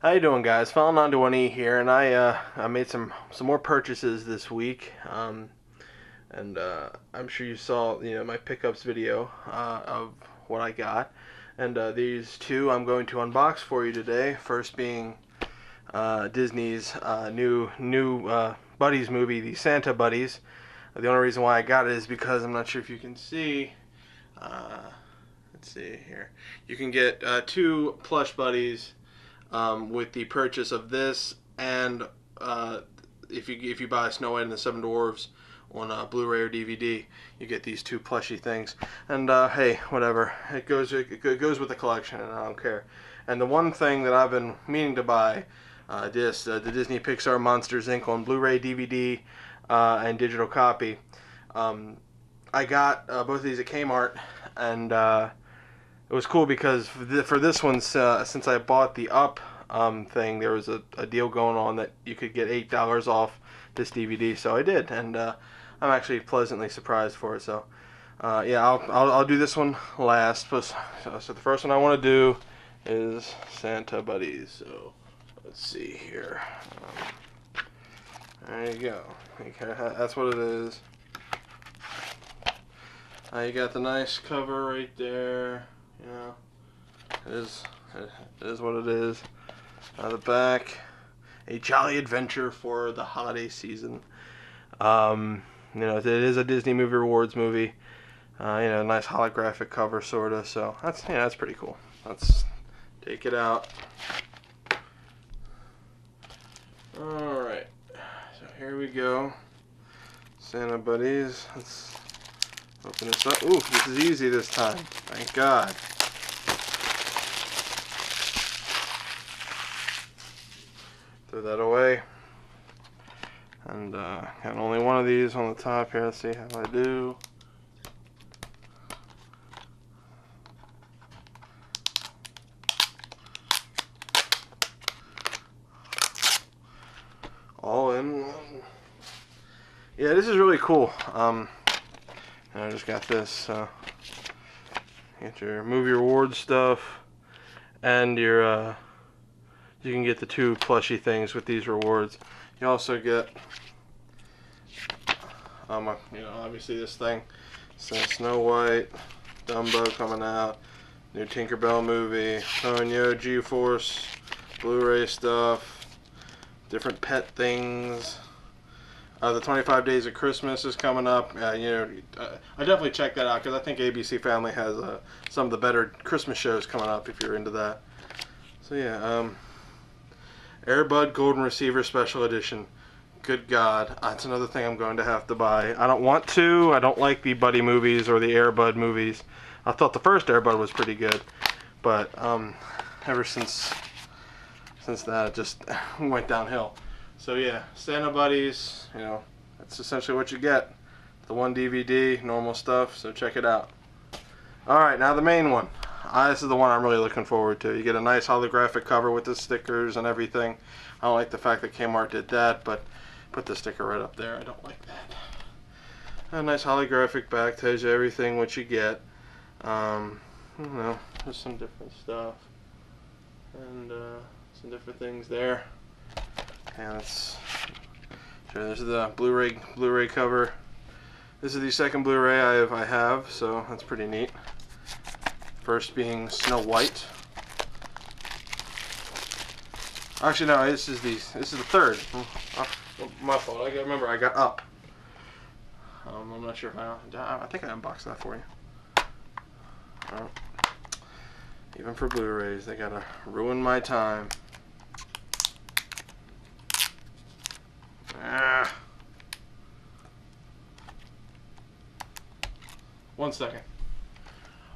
How you doing, guys? Falling onto one E here, and I uh, I made some some more purchases this week, um, and uh, I'm sure you saw you know my pickups video uh, of what I got, and uh, these two I'm going to unbox for you today. First being uh, Disney's uh, new new Buddies movie, the Santa Buddies. The only reason why I got it is because I'm not sure if you can see. Let's see here. You can get two plush buddies um, with the purchase of this, and uh, if you if you buy Snow White and the Seven Dwarfs on uh, Blu-ray or DVD, you get these two plushy things. And uh, hey, whatever, it goes it goes with the collection, and I don't care. And the one thing that I've been meaning to buy, uh, this uh, the Disney Pixar Monsters Inc. on Blu-ray, DVD, uh, and digital copy. Um, I got both of these at Kmart, and it was cool because for, th- for this one, uh, since I bought the Up um, thing, there was a, a deal going on that you could get eight dollars off this DVD, so I did, and uh, I'm actually pleasantly surprised for it. So, uh, yeah, I'll, I'll, I'll do this one last. So, so the first one I want to do is Santa Buddies. So let's see here. Um, there you go. Okay, that's what it is. Uh, you got the nice cover right there. You know, it is it is what it is. Uh, the back, a jolly adventure for the holiday season. Um, you know, it is a Disney Movie Rewards movie. Uh, you know, nice holographic cover, sorta. So that's yeah, that's pretty cool. Let's take it out. All right, so here we go. Santa buddies. Let's Open this up. Ooh, this is easy this time. Thank God. That away. And uh, got only one of these on the top here. Let's see how I do. All in one. Yeah, this is really cool. Um, and I just got this. Uh, get your movie reward stuff, and your uh, you can get the two plushy things with these rewards. You also get um, you know, obviously this thing. Snow White, Dumbo coming out, new Tinkerbell movie, Ponyo, G-Force, Blu-ray stuff, different pet things. Uh, the 25 Days of Christmas is coming up. Uh, you know, uh, I definitely check that out because I think ABC Family has uh, some of the better Christmas shows coming up if you're into that. So yeah, um, Airbud Golden Receiver Special Edition. Good God, that's another thing I'm going to have to buy. I don't want to. I don't like the Buddy movies or the Airbud movies. I thought the first Airbud was pretty good, but um, ever since since that, it just went downhill. So yeah, Santa Buddies, you know, that's essentially what you get. The one DVD, normal stuff, so check it out. Alright, now the main one. This is the one I'm really looking forward to. You get a nice holographic cover with the stickers and everything. I don't like the fact that Kmart did that, but put the sticker right up there. I don't like that. A nice holographic back tells you everything what you get. Um, you know, there's some different stuff. And uh, some different things there. Sure. This is the Blu-ray Blu-ray cover. This is the second Blu-ray I have, I have, so that's pretty neat. First being Snow White. Actually, no. This is the this is the third. Oh, my fault. I remember I got up. Um, I'm not sure if I I think I unboxed that for you. Oh. Even for Blu-rays, they gotta ruin my time. Ah. One second.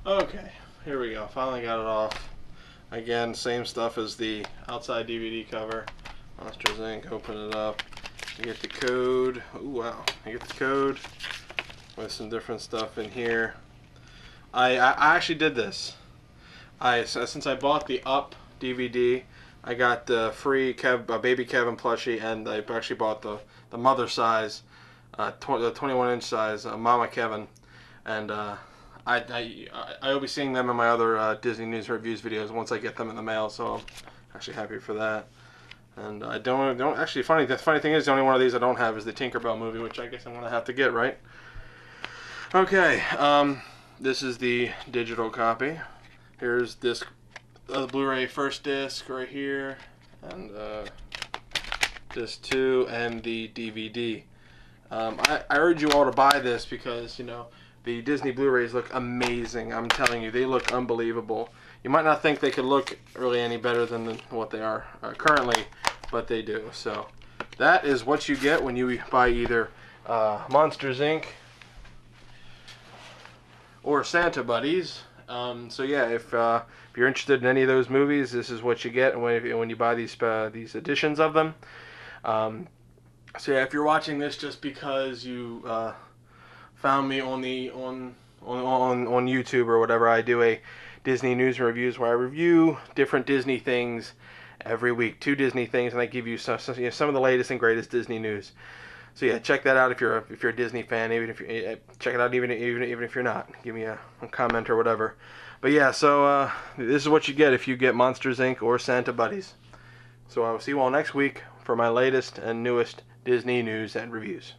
Okay, here we go. Finally got it off. Again, same stuff as the outside DVD cover. Monsters Inc. Open it up. You get the code. Ooh, wow. You get the code with some different stuff in here. I, I, I actually did this. I since I bought the Up DVD, I got the free Kev, uh, baby Kevin plushie, and I actually bought the the mother size, uh, tw the 21 inch size, uh, Mama Kevin, and uh, I, I I will be seeing them in my other uh, Disney News Reviews videos once I get them in the mail. So I'm Actually happy for that. And I don't don't actually funny. The funny thing is, the only one of these I don't have is the Tinkerbell movie, which I guess I'm gonna have to get right. Okay, um, this is the digital copy. Here's disc, uh, the Blu-ray first disc right here, and uh, disc two, and the DVD. Um, I, I urge you all to buy this because you know the Disney Blu-rays look amazing. I'm telling you, they look unbelievable. You might not think they could look really any better than what they are uh, currently, but they do. So that is what you get when you buy either uh, Monsters Inc. or Santa Buddies. Um, so yeah, if uh, if you're interested in any of those movies, this is what you get when when you buy these uh, these editions of them. Um, so yeah, if you're watching this just because you uh, found me on the on on on on YouTube or whatever, I do a Disney news and reviews where I review different Disney things every week, two Disney things, and I give you some some, you know, some of the latest and greatest Disney news. So yeah, check that out if you're a, if you're a Disney fan. Even if you eh, check it out, even even even if you're not, give me a, a comment or whatever. But yeah, so uh, this is what you get if you get Monsters Inc. or Santa Buddies. So I will see you all next week for my latest and newest Disney news and reviews.